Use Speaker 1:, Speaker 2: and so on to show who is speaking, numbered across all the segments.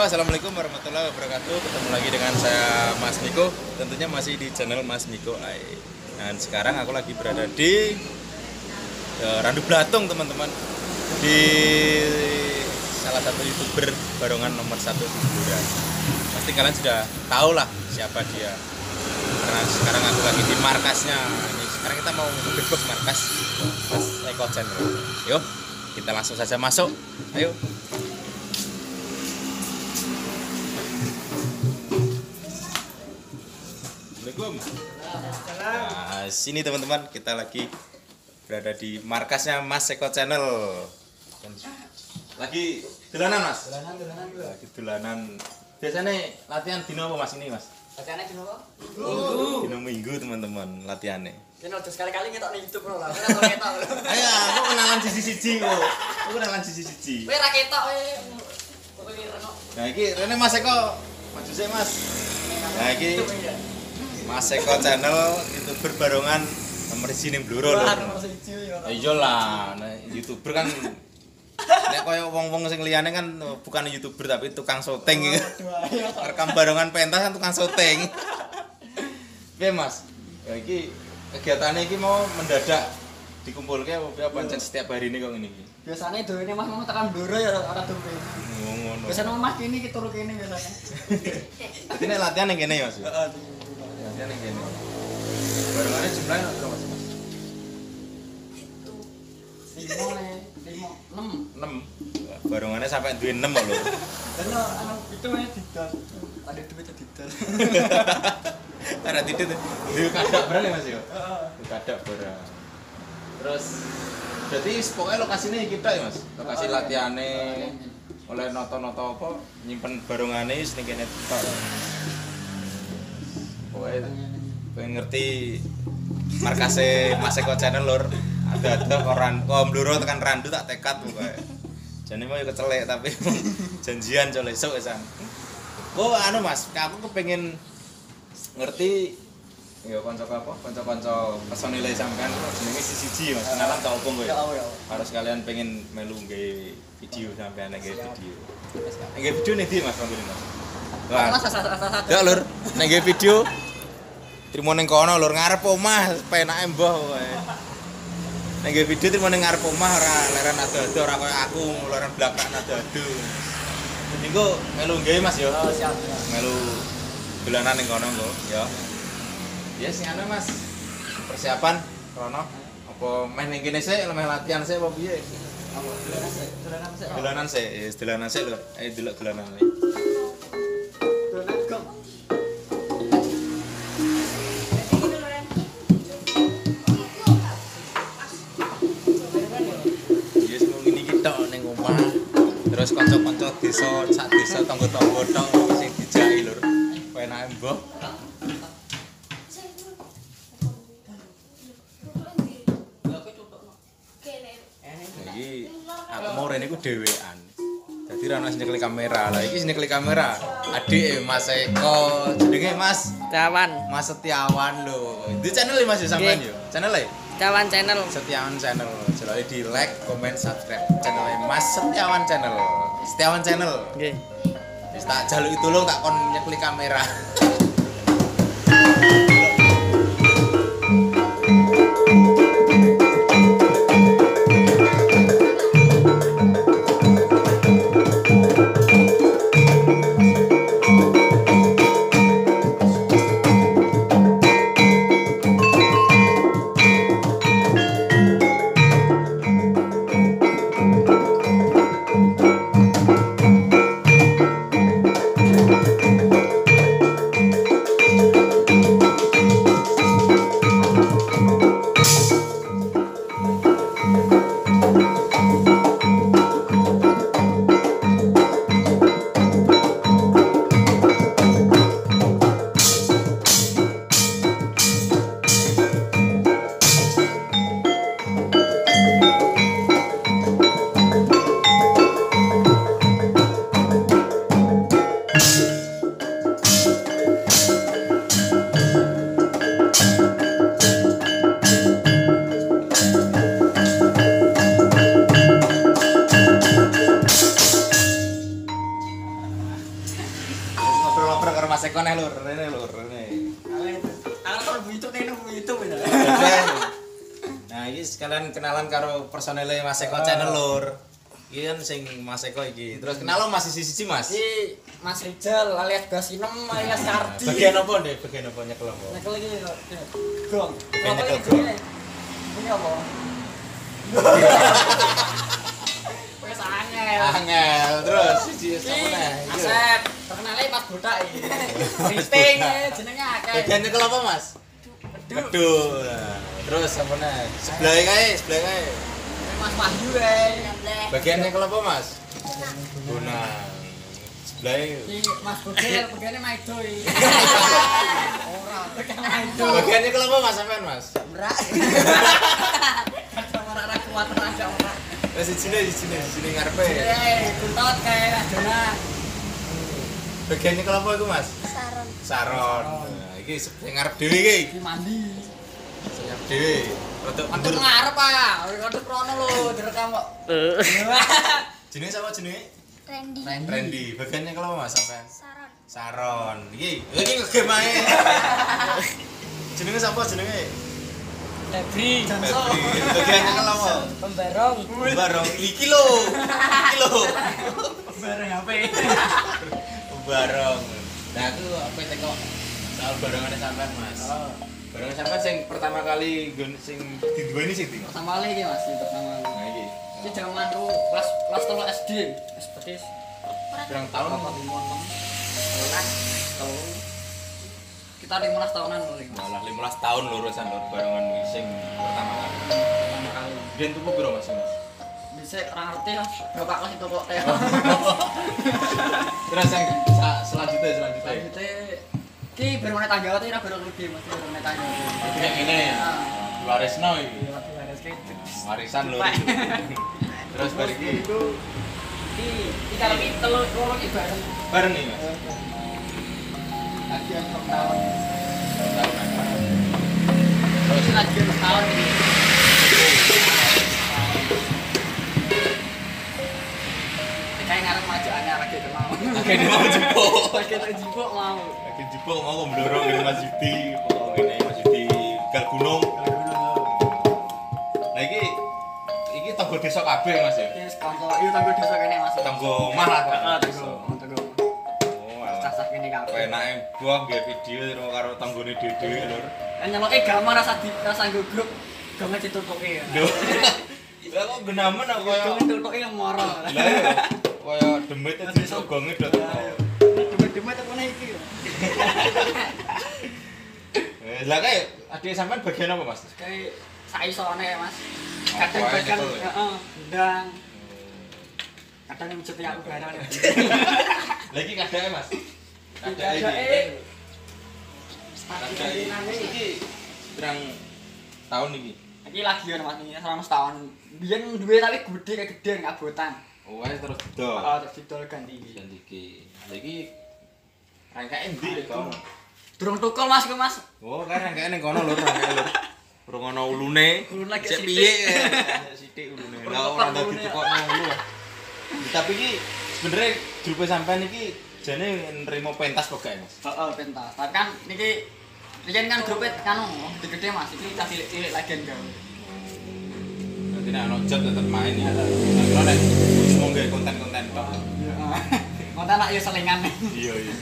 Speaker 1: Assalamualaikum warahmatullahi wabarakatuh. Ketemu lagi dengan saya Mas Miko. Tentunya masih di channel Mas Miko AI. Dan sekarang aku lagi berada di eh, Randu Blatung, teman-teman. Di salah satu youtuber barongan nomor satu di Blora. Pasti kalian sudah tahu lah siapa dia. Karena sekarang aku lagi di markasnya. Ini sekarang kita mau ngebebek markas Mas Eko Channel. Yuk, kita langsung saja masuk. Ayo. Sini teman-teman kita lagi berada di markasnya Mas Eko Channel. Dan Lagi dolanan Mas.
Speaker 2: Dolanan dulu.
Speaker 1: Lagi dolanan. Biasanya latihan dino apa Mas ini Mas?
Speaker 2: Bacanya di nopo?
Speaker 1: Dino minggu teman-teman latihannya.
Speaker 2: Ini udah sekali-kali kita nih YouTube loh lah. Kita tau.
Speaker 1: Ayo, aku kenalan siji-siji kok. Aku kenalan siji-siji.
Speaker 2: Kowe ra ketok kowe.
Speaker 1: Nah, iki rene Mas Eko maju sih Mas. Nah, iki Mas Eko Channel youtuber barongan nomor siji ning Bluro lho. Ya iya lah, youtuber kan nek kaya wong-wong sing liyane kan bukan youtuber tapi tukang syuting. Rekam barongan pentas kan tukang syuting. Piye Mas? Ya iki kegiatannya iki mau mendadak dikumpulke apa piye pancen setiap hari ini kok ngene iki.
Speaker 2: Biasanya doene Mas mau tekan Bluro ya ora dope.
Speaker 1: Oh, ngono.
Speaker 2: Biasanya Mas kini kita turu kene biasanya.
Speaker 1: Jadi nek latihan ning kene ya Mas.
Speaker 2: Heeh.
Speaker 1: Ning kene. Barongannya jumlahnya berapa Mas?
Speaker 2: Limo nih, limo, enam.
Speaker 1: 6. Barongannya sampai duwe 6 kok lho.
Speaker 2: Karena itu ya didal. Ada duit ya didal.
Speaker 1: Ada tuh. Duwe kadak barang ya Mas ya?
Speaker 2: Heeh.
Speaker 1: Duwe kadak barang. Terus berarti pokoknya lokasinya kita ya Mas. Lokasi latihannya oleh noto-noto apa nyimpen barongane wis ning kene tok. Pokoknya pengen ngerti markase Mas Eko Channel lur. Ada-ada koran kom loro tekan randu tak tekad pokoknya. Jane mau ya kecelek tapi janjian cole esuk esan. Oh anu Mas, aku kepengen ngerti ya kanca apa? Kanca-kanca personil sampean jenenge siji Mas. Kenalan ta opo kowe?
Speaker 2: Ya Allah ya.
Speaker 1: Harus kalian pengen melu nggawe video sampean nggawe video. Nggawe video nih di Mas Panggilin Mas. Wah,
Speaker 2: Mas asal-asal.
Speaker 1: Ya lur, nek nggih video trimo ning kono lur ngarep omah penake mbah kowe. Nek nggih video trimo ning ngarep omah ora leren ado-ado ora koyo aku leren belakang ado-ado. Niku melu nggih Mas ya.
Speaker 2: Oh, siap.
Speaker 1: Melu dolanan ning kono kok ya. Ya sing anu Mas. Persiapan rono apa meh ning kene sik lemeh latihan sik apa piye?
Speaker 2: Apa? Dolanan sih, dolanan sih.
Speaker 1: Dolanan sik, ya dolanan sik lho. Ayo delok dolanan.
Speaker 2: Dolanan
Speaker 1: desa, sak desa tangga-tangga tok sing dijaki lur. Penake mbah. Iki aku mau rene iku dhewean. Dadi ra ono sing nyekeli kamera. Lah iki sing nyekeli kamera. Adik Mas Eko, jenenge Mas
Speaker 3: Cawan,
Speaker 1: Mas Setiawan lho. Di channel e Mas ya sampean yo. Channel e?
Speaker 3: Cawan channel.
Speaker 1: Setiawan channel. Jelake di like, comment, subscribe channel Mas Setiawan channel. Setiawan channel.
Speaker 3: Nggih.
Speaker 1: Wis tak jaluki tulung tak kon nyekli kamera. Kenalan karo personele Mas Eko channel lur. Iki kan sing Mas Eko iki. Terus kenal lo Mas siji-siji Mas.
Speaker 2: Si Mas Rizal alias Gasinem alias Kardi.
Speaker 1: Bagian apa deh? Bagian apa nyekel apa?
Speaker 2: Nyekel iki kok. Gong.
Speaker 1: Nyekel
Speaker 2: iki
Speaker 1: gong.
Speaker 2: Ini apa? Wes angel.
Speaker 1: Angel. Terus siji
Speaker 2: Si
Speaker 1: apa nih?
Speaker 2: Asep, terkenalnya Mas Botak iki. Risting jenenge akeh.
Speaker 1: Bagian nyekel apa Mas? Aduh. Nah, Terus apa nih? Sebelah kae, sebelah kae.
Speaker 2: Mas Wahyu eh.
Speaker 1: Bagian nyekel apa Mas? Gunang. Sebelah
Speaker 2: Mas Bodel, begini Maido. Ora, Maido.
Speaker 1: Bagian nyekel apa Mas sampean Mas?
Speaker 2: Ora. Kadang ora kuat ada ora.
Speaker 1: Wes di sini di sini di sini ngarepe.
Speaker 2: Eh, kuntot kayak adonan.
Speaker 1: Bagian nyekel apa iku Mas?
Speaker 3: Saron.
Speaker 1: Saron. Nah, iki sing ngarep dhewe iki.
Speaker 2: Iki mandi. Aduk
Speaker 1: mundur.
Speaker 2: ngarep ah. Aduk rono lho, direkam kok.
Speaker 1: Jenenge sapa jenenge?
Speaker 3: Randy.
Speaker 1: Randy. Bagian nyekel apa Mas sampean?
Speaker 3: Saron.
Speaker 1: Saron. Iki iki ngegame ae. Jenenge sapa jenenge?
Speaker 2: Febri.
Speaker 1: Febri. Bagian nyekel apa?
Speaker 2: Pembarong.
Speaker 1: Barong iki lho. Iki lho.
Speaker 2: Bareng HP.
Speaker 1: Barong. Nah, aku apa teko soal barangane sampean Mas. Barang sampean sing pertama kali nggon sing diduweni sing ndi?
Speaker 2: Pertama kali iki Mas, ini pertama kali.
Speaker 1: Nah iki.
Speaker 2: Iki zaman ku kelas kelas 3 SD. Wis pedes.
Speaker 1: Pirang tahun?
Speaker 2: Apa? Kelas telur. Kita 15 tahunan lho iki, Mas.
Speaker 1: Malah 15 tahun lho urusan lho barengan sing pertama kali.
Speaker 2: Pertama kali.
Speaker 1: Biyen tuku piro Mas? Mas?
Speaker 2: Bisa ora ngerti lah. Bapak kelas itu kok teh.
Speaker 1: Terus yang sa- selanjutnya selanjutnya.
Speaker 2: Ki bermain tangga itu ora baru lebih Mas, bermain tangga.
Speaker 1: Kayak gini ya. Warisno iki. Warisan lho. Terus bari iki
Speaker 2: itu ki ki kalau ki telur loro ki bareng.
Speaker 1: bareng nih Mas.
Speaker 2: Lagi yang tahun. Terus lagi yang tahun ini. Lagi kenal.
Speaker 1: Akhirnya mau jebok.
Speaker 2: Lagi tak jibuk mau.
Speaker 1: Akhirnya jebok mau mendorong gini Mas Yudi. Pokok gini Mas Yudi gal gunung. Nah iki iki tanggo desa kabeh Mas ya.
Speaker 2: Ki kanca iya tanggo desa kene Mas.
Speaker 1: Tanggo omah lah.
Speaker 2: Heeh, tanggo. Tanggo.
Speaker 1: Oh, alah.
Speaker 2: Cacah kene kabeh.
Speaker 1: Penake buah nggih video karo tanggone dhewe lur.
Speaker 2: Nyeloke gambar rasa di rasa nggo grup. Gambar ya.
Speaker 1: Duh. Lah kok genamen
Speaker 2: Gambar ditutuke yang moro.
Speaker 1: Lah ya koyo demit itu sogonge dot.
Speaker 2: Demet-demet apa nih iki?
Speaker 1: Eh, Lah kae adik sampean bagian apa Mas?
Speaker 2: Kayak saisone Mas.
Speaker 1: Oh,
Speaker 2: Kadang bagian
Speaker 1: ya?
Speaker 2: heeh, ndang. Kadang yang mencuti aku barang.
Speaker 1: Lagi kadake Mas. Kadake iki. Kadake
Speaker 2: nang
Speaker 1: iki pirang tahun iki.
Speaker 2: Iki lagi kan Mas selama setahun. Biyen duwe tapi gede kayak gede ngabotan.
Speaker 1: Oh, wes terus didol.
Speaker 2: Heeh, terus didol ganti iki.
Speaker 1: Dan iki. Lagi rangkae endi lek kono?
Speaker 2: Durung tukul Mas ku Mas.
Speaker 1: Oh, kan rangkae ning kono lur, rangkae lur. Urung ana ulune.
Speaker 2: Ulune lagi
Speaker 1: piye? Sithik ulune. Lah ora dadi tukokno ulu. Tapi iki sebenarnya grup sampean iki jane nrimo pentas kok gak Mas?
Speaker 2: Heeh, pentas. Tapi kan niki Riyen kan grupnya kanu gede-gede Mas. Iki cah cilik-cilik lagi gawe.
Speaker 1: Berarti nek ana job tetep main ya. Nek wis mau gawe konten-konten tok.
Speaker 2: Konten nak yo selingan.
Speaker 1: Iya iya.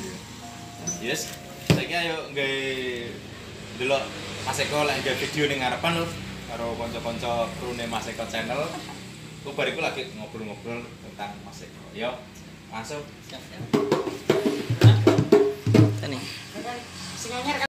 Speaker 1: Yes. Saiki ayo gawe delok Mas Eko lek gawe video ning ngarepan lho karo kanca-kanca krune Mas Eko channel. Ku bariku lagi ngobrol-ngobrol tentang Mas Eko. Yo, masuk.
Speaker 2: Siap-siap. Ini. Sing anyar